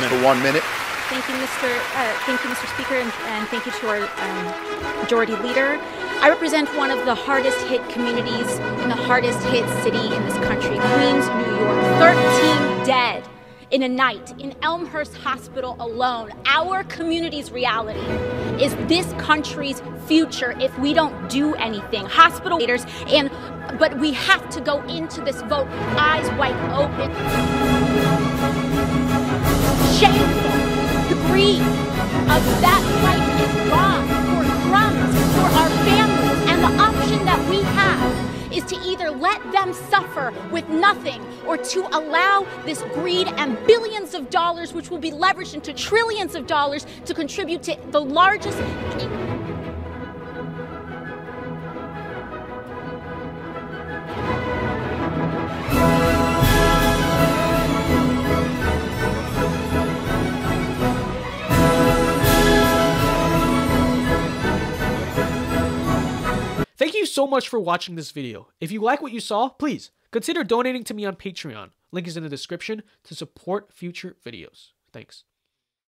guys minute. for one minute. Thank you, Mr. Uh, thank you, Mr. Speaker, and, and thank you to our um, majority leader. I represent one of the hardest hit communities in the hardest hit city in this country, Queens, New York. 13 dead in a night in Elmhurst Hospital alone. Our community's reality is this country's future if we don't do anything. Hospital leaders and but we have to go into this vote eyes wide open. Greed of that fight is gone for crumbs for our families. And the option that we have is to either let them suffer with nothing or to allow this greed and billions of dollars, which will be leveraged into trillions of dollars, to contribute to the largest. Thank you so much for watching this video. If you like what you saw, please consider donating to me on Patreon. Link is in the description to support future videos. Thanks.